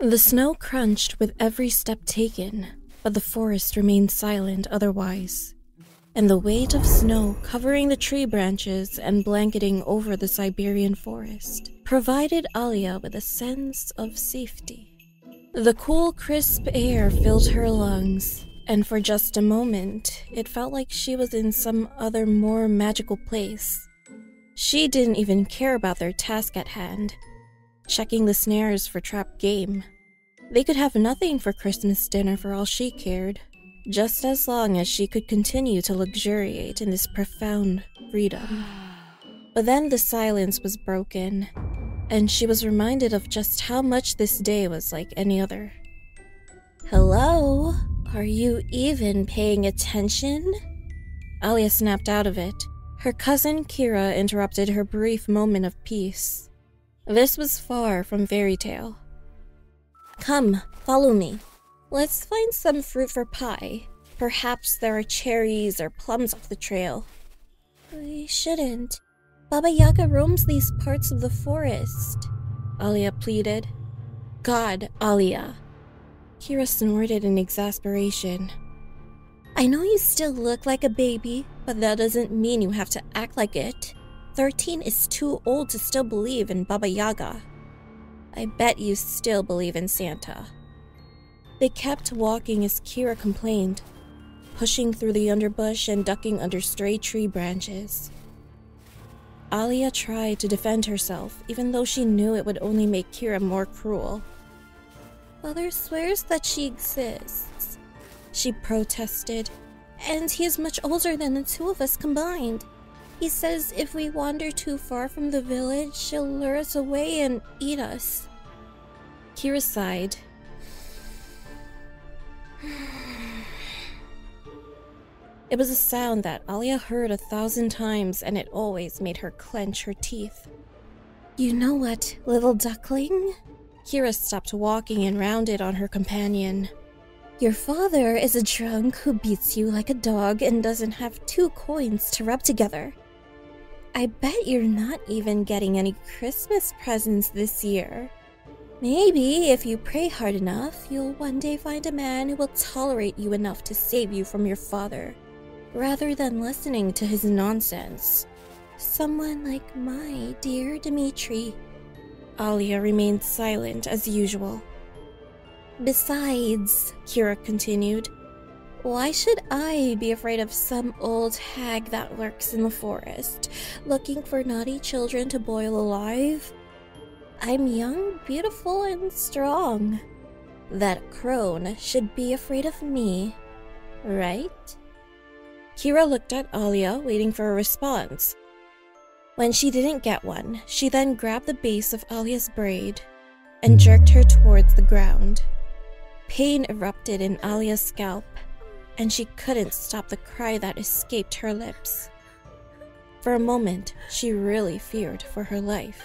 The snow crunched with every step taken, but the forest remained silent otherwise. And the weight of snow covering the tree branches and blanketing over the Siberian forest provided Alia with a sense of safety. The cool, crisp air filled her lungs, and for just a moment, it felt like she was in some other more magical place. She didn't even care about their task at hand checking the snares for trapped game. They could have nothing for Christmas dinner for all she cared, just as long as she could continue to luxuriate in this profound freedom. But then the silence was broken, and she was reminded of just how much this day was like any other. Hello? Are you even paying attention? Alia snapped out of it. Her cousin Kira interrupted her brief moment of peace. This was far from fairy tale. Come, follow me. Let's find some fruit for pie. Perhaps there are cherries or plums off the trail. We shouldn't. Baba Yaga roams these parts of the forest, Alia pleaded. God, Alia. Kira snorted in exasperation. I know you still look like a baby, but that doesn't mean you have to act like it. 13 is too old to still believe in Baba Yaga. I bet you still believe in Santa. They kept walking as Kira complained, pushing through the underbush and ducking under stray tree branches. Alia tried to defend herself, even though she knew it would only make Kira more cruel. Mother swears that she exists, she protested, and he is much older than the two of us combined. He says if we wander too far from the village, she'll lure us away and eat us. Kira sighed. It was a sound that Alia heard a thousand times, and it always made her clench her teeth. You know what, little duckling? Kira stopped walking and rounded on her companion. Your father is a drunk who beats you like a dog and doesn't have two coins to rub together. I bet you're not even getting any Christmas presents this year. Maybe if you pray hard enough, you'll one day find a man who will tolerate you enough to save you from your father, rather than listening to his nonsense. Someone like my dear Dimitri. Alia remained silent as usual. Besides, Kira continued, why should I be afraid of some old hag that lurks in the forest, looking for naughty children to boil alive? I'm young, beautiful, and strong. That crone should be afraid of me, right? Kira looked at Alia, waiting for a response. When she didn't get one, she then grabbed the base of Alia's braid and jerked her towards the ground. Pain erupted in Alia's scalp and she couldn't stop the cry that escaped her lips. For a moment, she really feared for her life.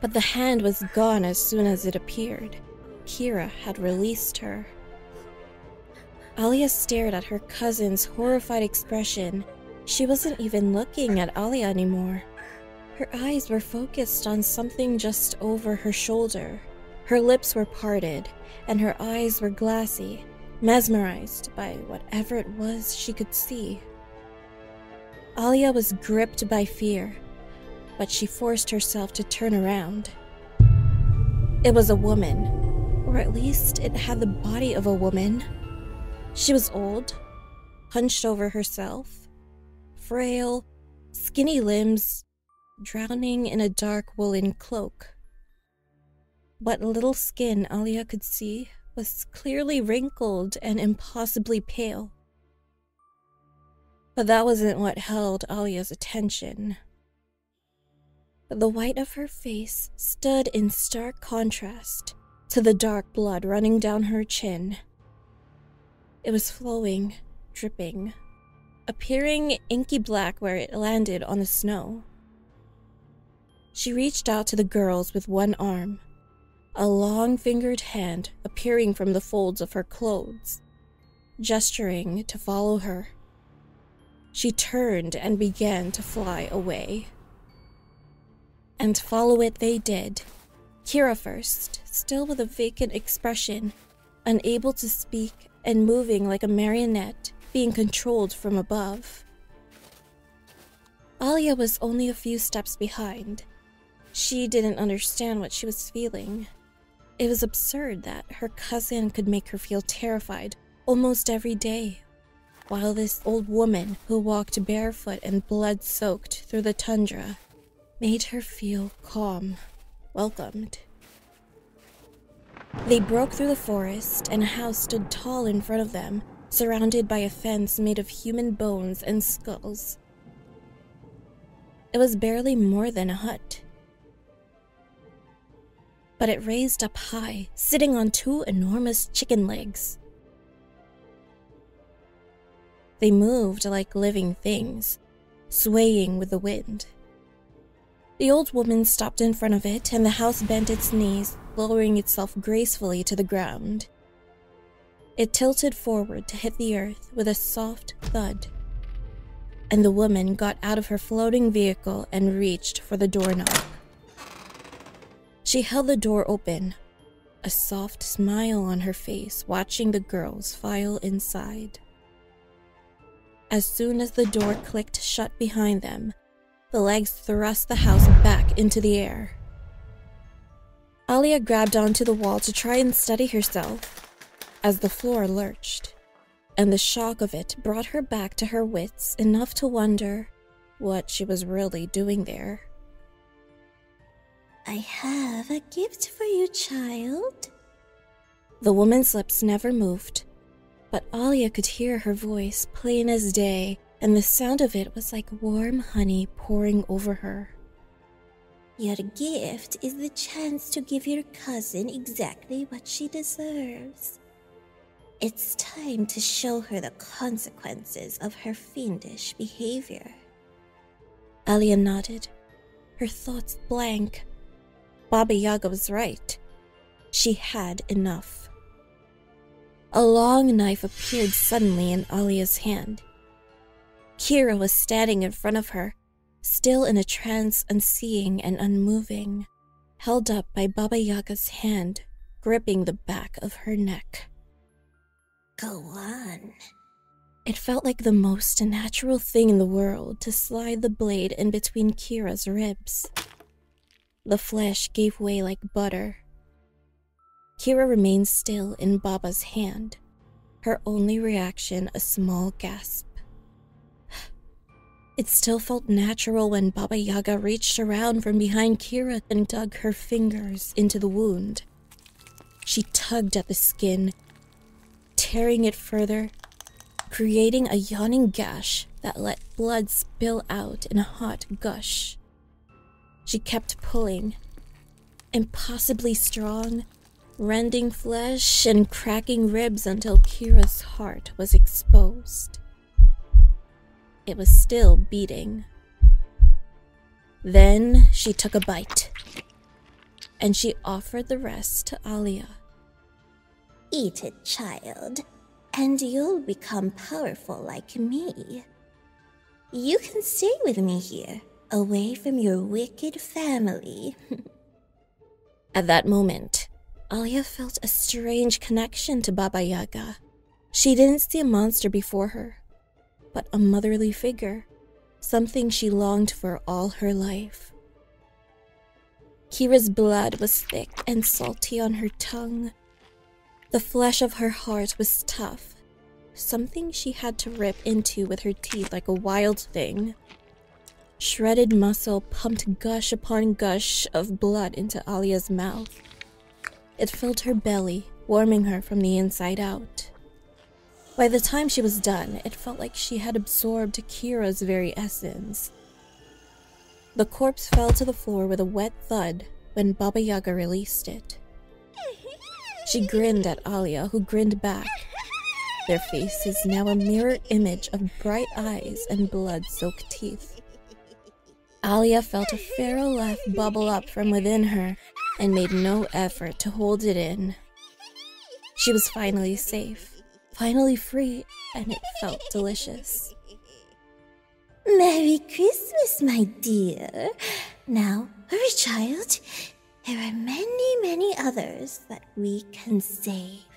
But the hand was gone as soon as it appeared. Kira had released her. Alia stared at her cousin's horrified expression. She wasn't even looking at Alia anymore. Her eyes were focused on something just over her shoulder. Her lips were parted, and her eyes were glassy, mesmerized by whatever it was she could see. Alia was gripped by fear, but she forced herself to turn around. It was a woman, or at least it had the body of a woman. She was old, hunched over herself, frail, skinny limbs, drowning in a dark woolen cloak. What little skin Alia could see was clearly wrinkled and impossibly pale. But that wasn't what held Alia's attention. The white of her face stood in stark contrast to the dark blood running down her chin. It was flowing, dripping, appearing inky black where it landed on the snow. She reached out to the girls with one arm, a long fingered hand appearing from the folds of her clothes, gesturing to follow her. She turned and began to fly away. And follow it they did, Kira first, still with a vacant expression, unable to speak and moving like a marionette being controlled from above. Alia was only a few steps behind. She didn't understand what she was feeling. It was absurd that her cousin could make her feel terrified almost every day, while this old woman who walked barefoot and blood soaked through the tundra made her feel calm, welcomed. They broke through the forest, and a house stood tall in front of them, surrounded by a fence made of human bones and skulls. It was barely more than a hut. But it raised up high, sitting on two enormous chicken legs. They moved like living things, swaying with the wind. The old woman stopped in front of it, and the house bent its knees, lowering itself gracefully to the ground. It tilted forward to hit the earth with a soft thud. And the woman got out of her floating vehicle and reached for the doorknob. She held the door open, a soft smile on her face, watching the girls file inside. As soon as the door clicked shut behind them, the legs thrust the house back into the air. Alia grabbed onto the wall to try and steady herself as the floor lurched, and the shock of it brought her back to her wits enough to wonder what she was really doing there. I have a gift for you, child. The woman's lips never moved, but Alia could hear her voice plain as day and the sound of it was like warm honey pouring over her. Your gift is the chance to give your cousin exactly what she deserves. It's time to show her the consequences of her fiendish behavior. Alia nodded, her thoughts blank. Baba Yaga was right. She had enough. A long knife appeared suddenly in Alia's hand. Kira was standing in front of her, still in a trance, unseeing and unmoving, held up by Baba Yaga's hand, gripping the back of her neck. Go on. It felt like the most natural thing in the world to slide the blade in between Kira's ribs. The flesh gave way like butter. Kira remained still in Baba's hand, her only reaction a small gasp. It still felt natural when Baba Yaga reached around from behind Kira and dug her fingers into the wound. She tugged at the skin, tearing it further, creating a yawning gash that let blood spill out in a hot gush. She kept pulling, impossibly strong, rending flesh and cracking ribs until Kira's heart was exposed. It was still beating. Then she took a bite, and she offered the rest to Alia. Eat it, child, and you'll become powerful like me. You can stay with me here, away from your wicked family. At that moment, Alia felt a strange connection to Baba Yaga. She didn't see a monster before her, but a motherly figure, something she longed for all her life. Kira's blood was thick and salty on her tongue. The flesh of her heart was tough, something she had to rip into with her teeth like a wild thing. Shredded muscle pumped gush upon gush of blood into Alia's mouth. It filled her belly, warming her from the inside out. By the time she was done, it felt like she had absorbed Kira's very essence. The corpse fell to the floor with a wet thud when Baba Yaga released it. She grinned at Alia, who grinned back. Their faces now a mirror image of bright eyes and blood soaked teeth. Alia felt a feral laugh bubble up from within her and made no effort to hold it in. She was finally safe finally free, and it felt delicious. Merry Christmas, my dear. Now, hurry, child. There are many, many others that we can save.